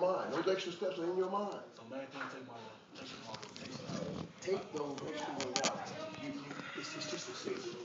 your mind. Those extra steps are in your mind. So man can't take my, life. take those extra ones out. You, you, it's, it's just a signal